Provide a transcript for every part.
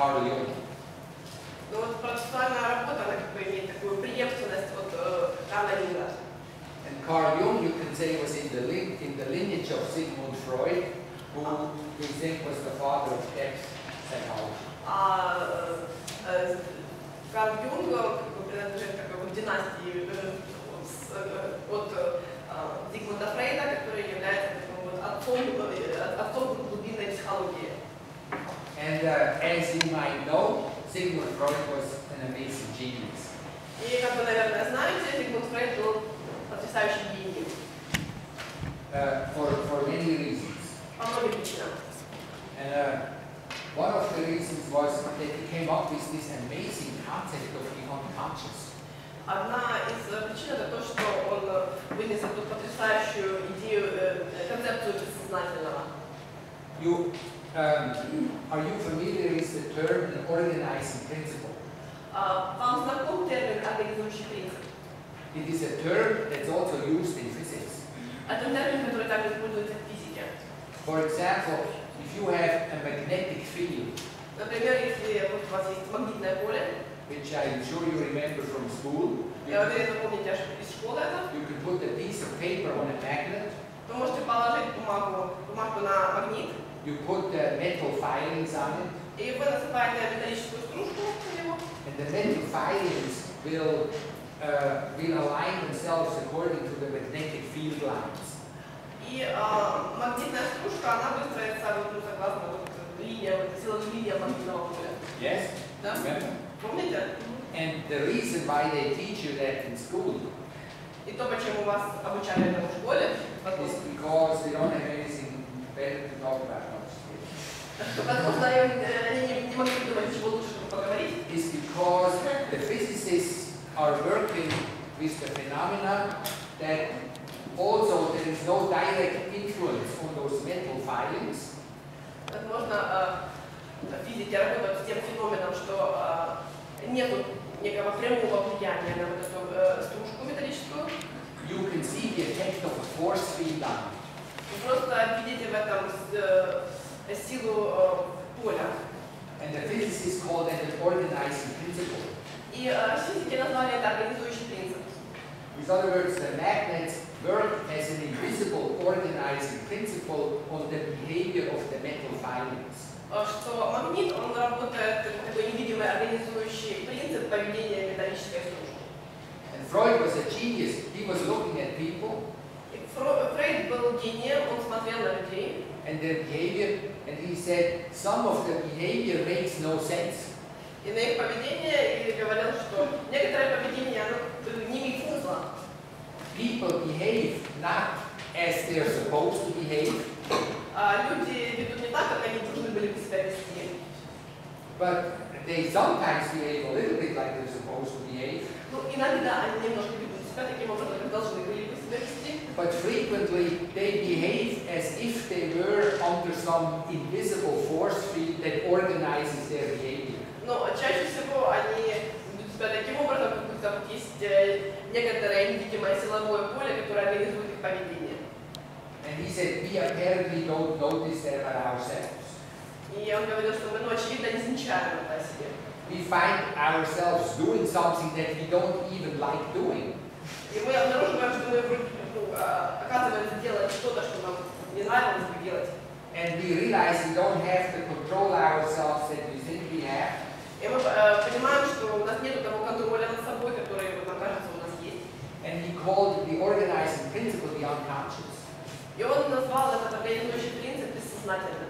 Carl Jung. Но вот процессуальная работа, она как бы имеет такую преемственность от э, Карла Юнга. And Carl Jung, you can say, was in the, lin- in the lineage of Sigmund Freud, who we think was the father of depth psychology. А э, э, Карл Юнг он как бы принадлежит такой вот династии э, с, э, от э, Зигмунда Фрейда, который является таким вот отцом, э, отцом глубинной психологии. And uh, as you might know, Sigmund Freud was an amazing genius. И, как вы, наверное, знаете, Зигмунд Фрейд был потрясающим гением uh, for, for many reasons. по многим причинам. And uh, one of the reasons was that he came up with this amazing concept of the unconscious. Одна из э, причин это то, что он э, вынес эту потрясающую идею, э, э, концепцию бессознательного. You, um, are you familiar with the term an organizing principle? А, Вам знаком термин организующий принцип? It is a term that's also used in physics. Это термин, который также используется в физике. For example, if you have a magnetic field, Например, если вот у вас есть магнитное поле, which I'm sure you remember from school, you, я уверена, помните аж из школы это, you can put a piece of paper on a magnet, вы можете положить бумагу, бумажку на магнит, you put the metal filings on it, и вы насыпаете металлическую стружку на него, and the metal filings will, uh, will align themselves according to the magnetic field lines. и а, магнитная стружка, она выстроится вот, ну, согласно вот, линия, вот, силовая линия магнитного поля. Yes? Да? Remember? Помните? And the reason why they teach you that in school И то, почему вас обучали этому в школе, потом, is because they don't have anything better to talk about. No, just kidding. возможно, э, они не, не могли придумать ничего лучше, чтобы поговорить, Is because the physicists are working with the phenomena that also there is no direct influence on those metal filings, Возможно, э, физики работают с тем феноменом, что нет некого прямого влияния на вот эту э, стружку металлическую. you can see the effect of a force field on it. Вы просто видите в этом с- э, силу э, поля. And the physicists call that an organizing principle. И э, физики назвали это организующий принцип. In other words, the magnets work as an invisible organizing principle on the behavior of the metal filings. Э, Что магнит, он работает как такой невидимый организующий принцип поведения металлической стружки. And Freud was a genius. He was looking at people И Фро- Фрейд был гением, он смотрел на людей, and their behavior, and he said some of the behavior makes no sense. и на их поведение, и говорил, что некоторое поведение оно э, не имеет смысла. People behave not as they're supposed to behave, А люди ведут не так, как они должны были бы себя вести. but they sometimes behave a little bit like they're supposed to behave. Ну, иногда они немножко ведут себя таким образом, как должны были бы себя вести. But frequently they behave as if they were under some invisible force field that organizes their behavior. Но чаще всего они ведут себя таким образом, как будто вот есть э, некоторое невидимое силовое поле, которое организует их поведение. And he said, we apparently don't notice that about ourselves. И он говорил, что мы, ну, очевидно, не замечаем это о себе. We find ourselves doing something that we don't even like doing. И мы обнаруживаем, что мы вроде, ну, а, оказывается делать что-то, что нам не нравилось бы делать. And we realize we don't have to control ourselves that we think we have. И мы э, понимаем, что у нас нет того контроля над собой, который, вот, нам кажется, у нас есть. And he called the organizing principle the unconscious. И он назвал этот организующий принцип бессознательным.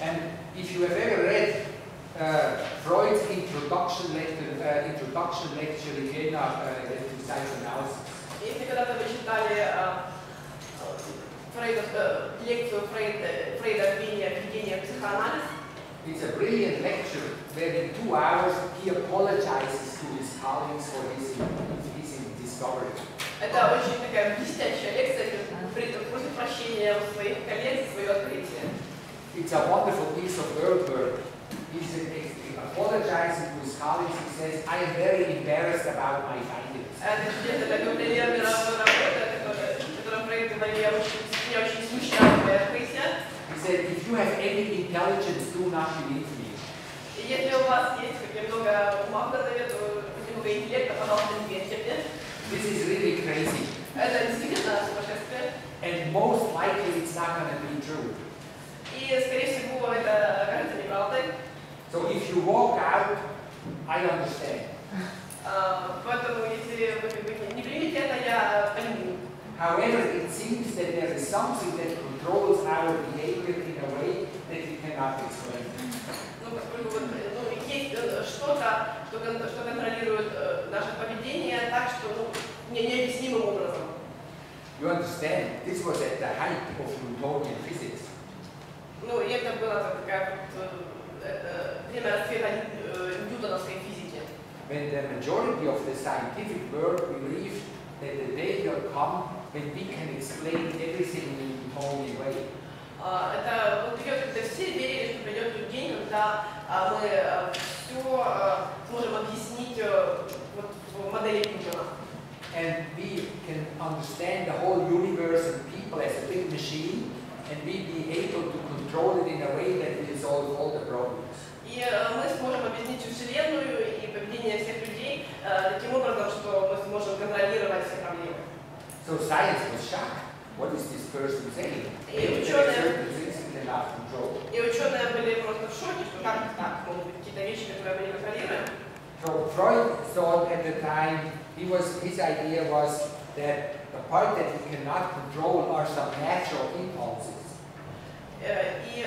And if you have ever read uh, Freud's introduction lecture, uh, introduction lecture in Vienna uh, to psychoanalysis, Если когда-то вы читали э, Фрейда, э, лекцию Фрейда, Фрейда в Вене «Введение в психоанализ», it's a brilliant lecture where in two hours he apologizes to his colleagues for his, his discovery. это очень такая блестящая лекция, где Фрейд просит прощения у своих коллег за свое открытие. It's a wonderful piece of work where he's he's apologizing to his colleagues. He says, I am very embarrassed about my findings. Это чудесная такая пример мировой работы, которая- в котором Фрейд говорит, я очень, меня очень смущает мое открытие. He said, if you have any intelligence, do not believe me. И Если у вас есть хоть немного ума в голове, то хоть немного интеллекта, пожалуйста, не верьте мне. This is really crazy. Это действительно сумасшествие. And most likely it's not going to be true. И, скорее всего, это окажется неправдой. So if you walk out, I understand. А, Поэтому, если вы не примете это, я понимаю. However, it seems that there is something that controls our behavior in a way that we cannot explain. Ну, поскольку вот, ну, есть э, что-то, что, кон- что контролирует э, наше поведение так, что ну, не- необъяснимым образом. You understand? This was at the height of Newtonian physics. Ну, и это была такая вот, э, время расцвета ньютоновской. when the majority of the scientific world believes that the day will come when we can explain everything in only way. Это вот придет, когда все верили, что придет тот день, когда мы все сможем объяснить вот в модели Ньютона. And we can understand the whole universe and people as a big machine, and we be able to control it in a way that resolves all the problems. И э, мы сможем объяснить всю Вселенную и поведение всех людей э, таким образом, что мы сможем контролировать все проблемы. So science was shocked. What is this person saying? Cannot control. И ученые были просто в шоке, что как так, могут быть какие-то вещи, которые мы не контролируем. So Freud thought at the time, he was, his idea was that the part that we cannot control are some natural impulses. Э, И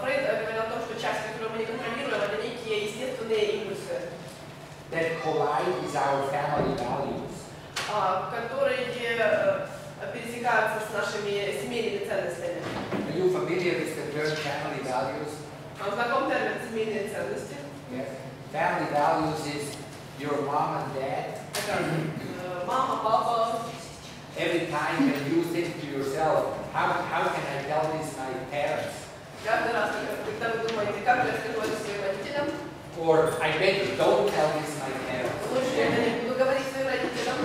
Фрейд э, говорил о том, что часть, которую мы не контролируем, это некие естественные импульсы, that collide with our family values. а, которые э, пересекаются с нашими семейными ценностями. Are you familiar with the term family values? А, Знаком термин семейные ценности? Yes. Family values is your mom and dad. Это э, мама, папа. Every time when you think to yourself, how, how can I tell this my parents? Каждый раз, когда вы думаете, как же я скажу это своим родителям, Or I better don't tell this my parents. лучше я это не буду говорить своим родителям.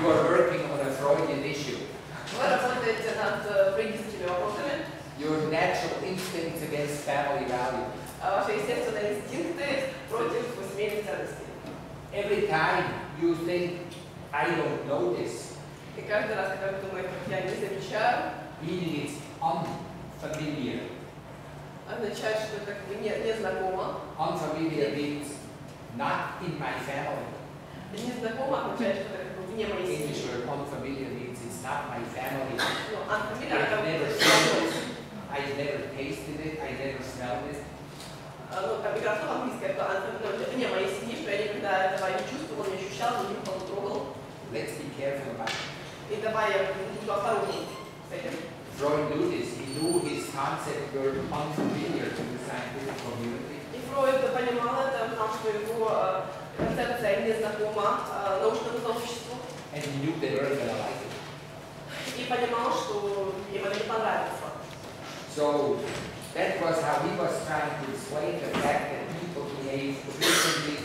You are working on a Freudian issue. Вы работаете над э, фрейдистскими вопросами, Your natural instincts against family values. а ваши естественные инстинкты против семейных ценностей. Every time you think, I don't know this, И каждый раз, когда вы думаете, я не замечаю, meaning it's unfamiliar. Означает, что как бы не, незнакомо. Unfamiliar means not in my family. Незнакомо означает, что как бы вне моей English семьи. word unfamiliar means it's not my family. Ну, unfamiliar I've это never seen it, I've never tasted it, I never smelled it. А, ну, там игра слов английская, это unfamiliar, вне моей семьи, что я никогда этого не чувствовал, не ощущал, не не трогал. Let's be careful about it. И давай я буду осторожней concept were unfamiliar to the scientific community. И Фройд понимал это, знал, что его э, концепция незнакома э, научному сообществу, And he knew they weren't gonna like it. и понимал, что им это не понравится. So that was how he was trying to explain the fact that people behave differently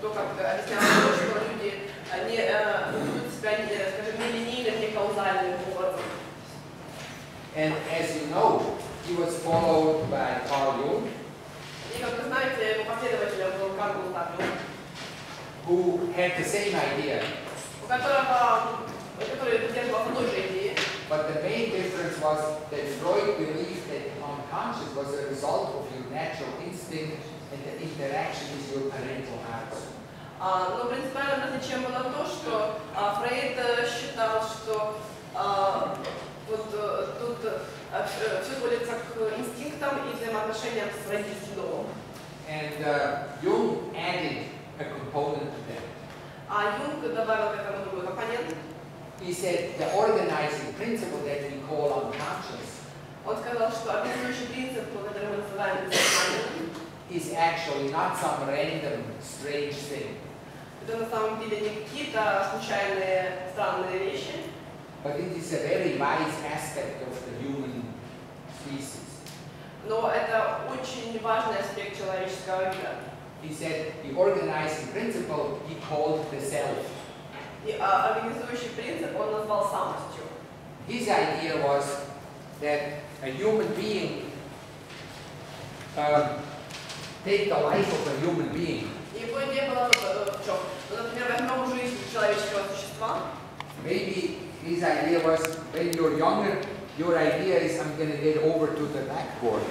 то, как объяснял Фройд, что люди они э, ведут себя, не, скажем, нелинейным, не каузальным образом. And as you know, he was followed by Carl Jung, И, как вы знаете, его последователем был Карл Густав Юнг, who had the same idea. у которого, который придерживался той же идеи, But the main difference was that Freud believed that the unconscious was a result of your natural instinct the interaction with your parental house. А, Но принципиальным различием было то, что а, Фрейд э, считал, что а, вот э, тут все сводится к инстинктам и взаимоотношениям с домом. And uh, Jung added a component to that. А Юнг добавил к этому другой компонент. He said the organizing principle that we call unconscious Он сказал, что организующий принцип, который мы называем is actually not some random, strange thing, это на самом деле не какие-то случайные странные вещи, but it is a very wise aspect of the human species. но это очень важный аспект человеческого вида. He said the organizing principle he called the self. И а, организующий принцип он назвал самостью. His idea was that a human being, um, take the life of a human being. И его идея была вот, э, в чем? Ну, например, возьмем жизнь человеческого существа, Maybe his idea was when you're younger, your idea is I'm going to get over to the backboard.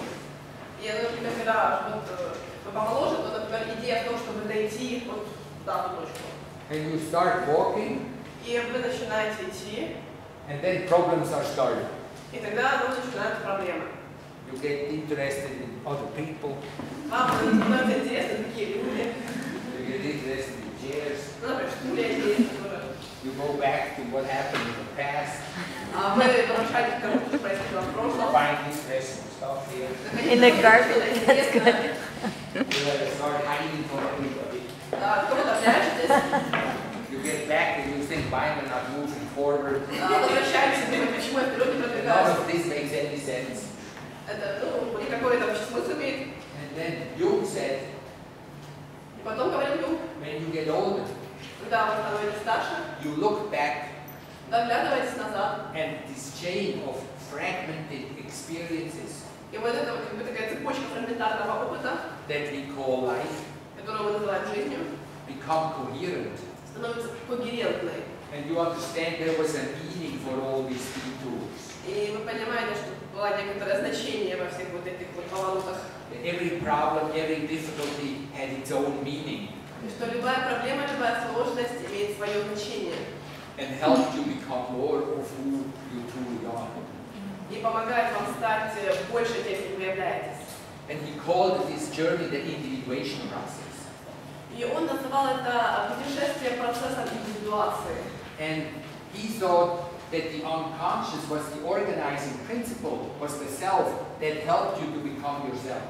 и, ну, например, когда вот, э, вы помоложе, то, например, идея в том, чтобы дойти вот в данную точку. And you start walking, И вы начинаете идти, and then problems are started. и тогда ну, начинаются проблемы. you get interested in other people. you get interested in chairs. you go back to what happened in the past. Find interesting stuff here. In the garden. that's good. you start hiding from everybody. you get back and you think, why am I not moving forward? None of this makes any sense. Это, ну, никакой это вообще смысл имеет. And then Jung said, И потом говорим, ну, when you get older, когда вы становитесь старше, you look back доглядывайтесь назад. and this chain of fragmented experiences И вот это вот как бы такая цепочка фрагментарного опыта, that we call life которую мы называем жизнью, become coherent. становится когерентной. And you understand there was a meaning for all these detours. И вы понимаете, что было некоторое значение во всех вот этих вот поворотах. Every problem, every difficulty had its own meaning И что любая проблема, любая сложность имеет свое значение. and helped you become more of who you truly are. И помогает вам стать э, больше тем, кем вы являетесь. And he called this journey the individuation process. И он называл это путешествие процессом индивидуации. And he thought that the unconscious was the organizing principle, was the self that helped you to become yourself.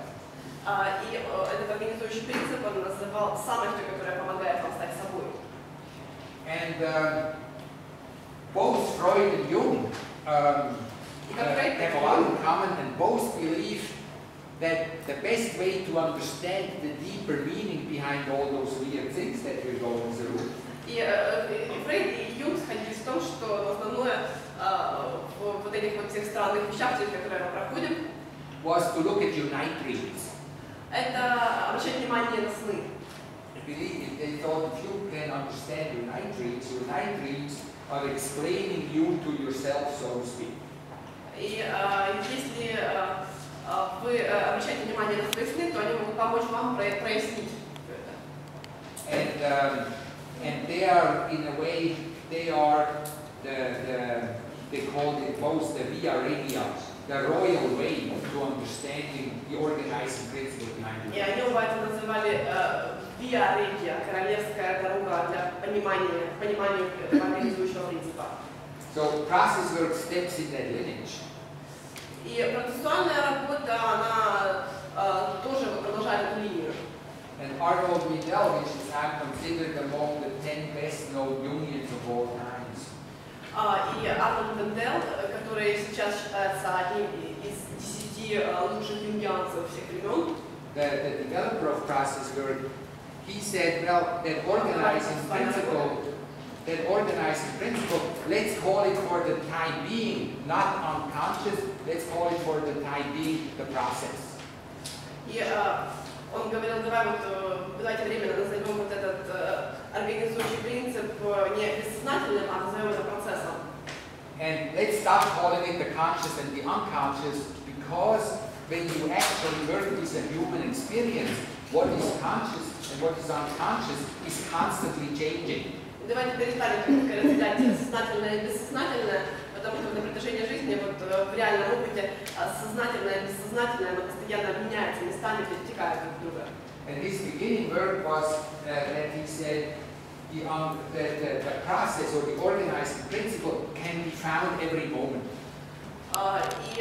А, И э, этот организующий принцип он называл самостью, которая помогает вам стать собой. And um, both Freud and Jung um, И uh, как Фрейд, так have и a lot Юнг, in common and both believe that the best way to understand the deeper meaning behind all those weird things that we're going through И, э, и Фрейд и Юнг сходились в том, что основное э, в вот этих вот всех странных вещах, через которые мы проходим, was to look at your night dreams. это обращать внимание на сны. Believe they thought if you can understand your night dreams, your night dreams are explaining you to yourself, so to speak. И э, если э, э, вы э, обращаете внимание на свои сны, то они могут помочь вам про- прояснить всё это. And um, and they are in a way they are the, the they called it both the via regia, the royal way to understanding the organizing principle behind И it. они оба это называли э, via regia, королевская дорога для понимания, понимания этого организующего принципа. So process work steps in that lineage. И процессуальная работа, она э, тоже вот продолжает эту линию. and Arnold which is now considered among the 10 best known Jungians of all times. И Арнольд Мендел, который сейчас э, считается одним из 10 э, лучших юнианцев всех времен, the, the developer of process work, he said, well, that organizing principle, that organizing principle, let's call it for the time being, not unconscious, let's call it for the time being the process. Yeah. Он говорил, давай вот э, давайте временно назовем вот этот э, организующий принцип э, не бессознательным, а назовем это процессом. And let's stop calling it the conscious and the unconscious because when you actually work with a human experience, what is conscious and what is unconscious is constantly changing. Давайте перестанем разделять сознательное и бессознательное, потому что на протяжении жизни вот э, в реальном опыте э, сознательное и бессознательное оно постоянно меняется, местами перетекают друг друга. And his beginning work was uh, that he said the, um, the, the, the process or the organizing principle can be found every moment. А, И